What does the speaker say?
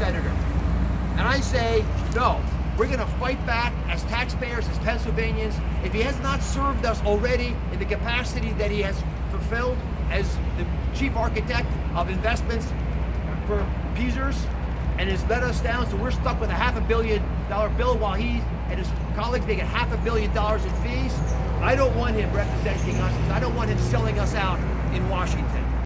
senator. And I say, no, we're going to fight back as taxpayers, as Pennsylvanians. If he has not served us already in the capacity that he has fulfilled as the chief architect of investments for PSERS and has let us down, so we're stuck with a half a billion dollar bill while he and his colleagues make a half a billion dollars in fees. I don't want him representing us. I don't want him selling us out in Washington.